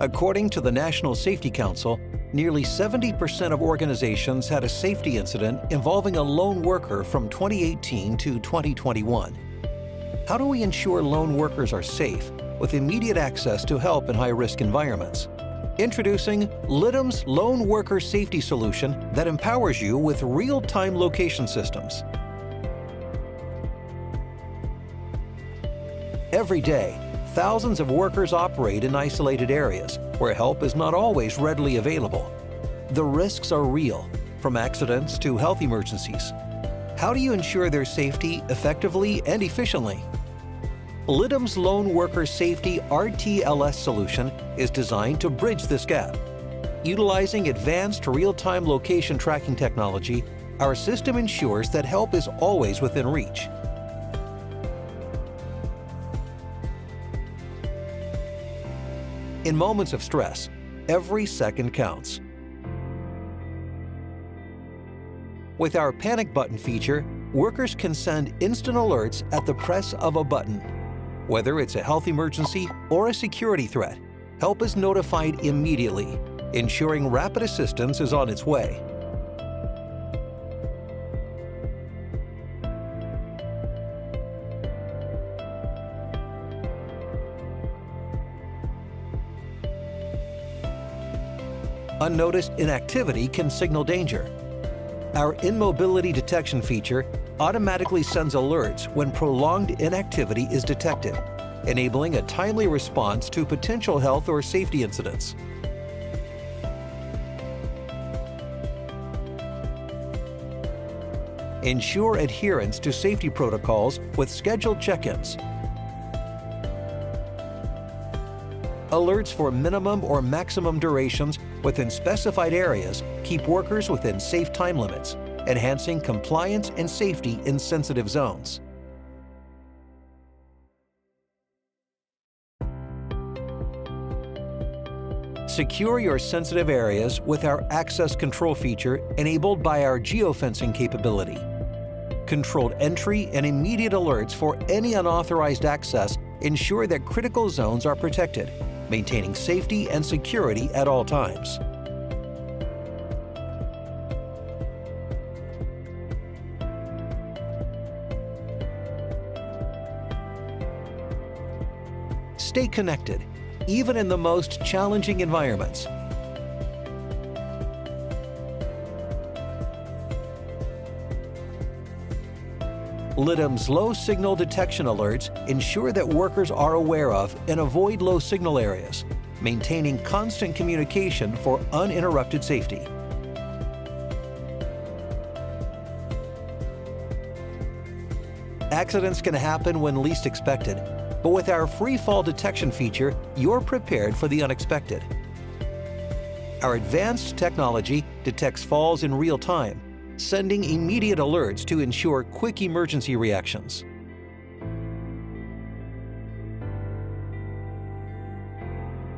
According to the National Safety Council, nearly 70% of organizations had a safety incident involving a lone worker from 2018 to 2021. How do we ensure lone workers are safe with immediate access to help in high-risk environments? Introducing Litum's Lone Worker Safety Solution that empowers you with real-time location systems. Every day, thousands of workers operate in isolated areas where help is not always readily available. The risks are real, from accidents to health emergencies. How do you ensure their safety effectively and efficiently? Litum's Lone Worker Safety RTLS solution is designed to bridge this gap. Utilizing advanced real-time location tracking technology, our system ensures that help is always within reach. In moments of stress, every second counts. With our panic button feature, workers can send instant alerts at the press of a button. Whether it's a health emergency or a security threat, help is notified immediately, ensuring rapid assistance is on its way. Unnoticed inactivity can signal danger. Our immobility detection feature automatically sends alerts when prolonged inactivity is detected, enabling a timely response to potential health or safety incidents. Ensure adherence to safety protocols with scheduled check-ins Alerts for minimum or maximum durations within specified areas keep workers within safe time limits, enhancing compliance and safety in sensitive zones. Secure your sensitive areas with our access control feature enabled by our geofencing capability. Controlled entry and immediate alerts for any unauthorized access ensure that critical zones are protected maintaining safety and security at all times. Stay connected, even in the most challenging environments, Litum's low signal detection alerts ensure that workers are aware of and avoid low signal areas, maintaining constant communication for uninterrupted safety. Accidents can happen when least expected, but with our free fall detection feature, you're prepared for the unexpected. Our advanced technology detects falls in real time sending immediate alerts to ensure quick emergency reactions.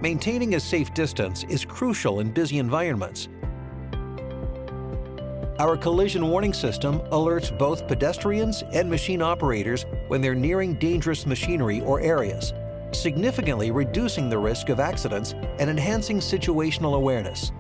Maintaining a safe distance is crucial in busy environments. Our collision warning system alerts both pedestrians and machine operators when they're nearing dangerous machinery or areas, significantly reducing the risk of accidents and enhancing situational awareness.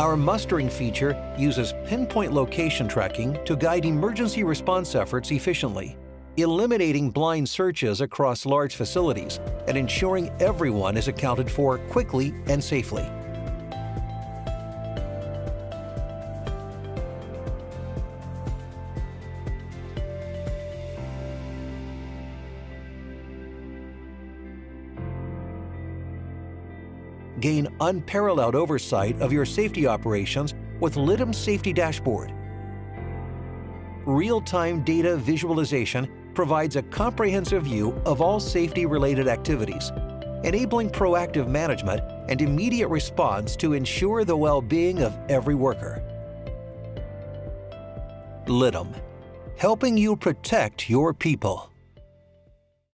Our mustering feature uses pinpoint location tracking to guide emergency response efforts efficiently, eliminating blind searches across large facilities and ensuring everyone is accounted for quickly and safely. Gain unparalleled oversight of your safety operations with Litum Safety Dashboard. Real-time data visualization provides a comprehensive view of all safety-related activities, enabling proactive management and immediate response to ensure the well-being of every worker. Litum, helping you protect your people.